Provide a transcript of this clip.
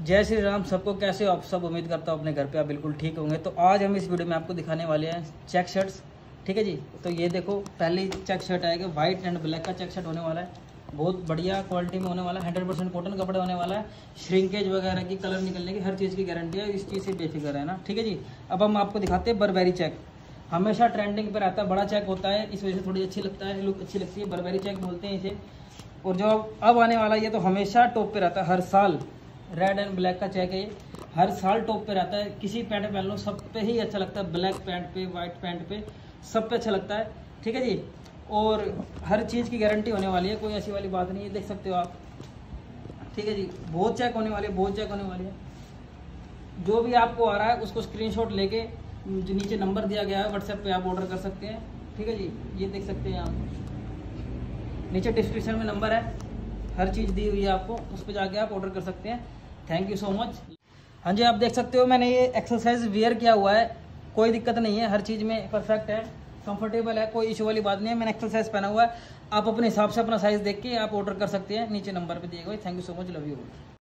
जय श्री राम, सबको कैसे हो? आप सब उम्मीद करता हूँ अपने घर पे आप बिल्कुल ठीक होंगे। तो आज हम इस वीडियो में आपको दिखाने वाले हैं चेक शर्ट्स ठीक है जी? तो ये देखो, पहली चेक शर्ट आएगा वाइट एंड ब्लैक का चेक शर्ट होने वाला है। बहुत बढ़िया क्वालिटी में होने वाला है हंड्रेड परसेंट कॉटन कपड़े होने वाला है। श्रिंकेज वगैरह की कलर निकलने की हर चीज़ की गारंटी है, इस चीज़ से बेफिक्र है ना ठीक है जी? अब हम आपको दिखाते हैं बरबेरी चेक हमेशा ट्रेंडिंग पर रहता है, बड़ा चेक होता है, इस वजह से थोड़ी अच्छी लगता है लुक अच्छी लगती है बरबेरी चेक बोलते हैं इसे। और जो अब आने वाला ये तो हमेशा टॉप पे रहता है, हर साल। रेड एंड ब्लैक का चेक है ये। हर साल टॉप पे रहता है। किसी पैंट पहन लो सब पे ही अच्छा लगता है। ब्लैक पैंट पे वाइट पैंट पे, सब पे अच्छा लगता है। ठीक है जी? और हर चीज़ की गारंटी होने वाली है। कोई ऐसी वाली बात नहीं है। देख सकते हो आप। ठीक है जी? बहुत चेक होने वाली बहुत चेक होने वाली है। जो भी आपको आ रहा है, उसको स्क्रीनशॉट लेके जो नीचे नंबर दिया गया है व्हाट्सएप पे आप ऑर्डर कर सकते हैं। ठीक है जी? ये देख सकते हैं आप। नीचे डिस्क्रिप्शन में नंबर है। हर चीज़ दी हुई है आपको, उस पर जाके आप ऑर्डर कर सकते हैं। थैंक यू सो मच हाँ जी, आप देख सकते हो, मैंने ये एक्सरसाइज वेयर किया हुआ है। कोई दिक्कत नहीं है, हर चीज़ में परफेक्ट है कंफर्टेबल है, कोई इशू वाली बात नहीं है। मैंने एक्सरसाइज पहना हुआ है। आप अपने हिसाब से अपना साइज़ देख के आप ऑर्डर कर सकते हैं। नीचे नंबर पर दिए गए। Thank you so much love you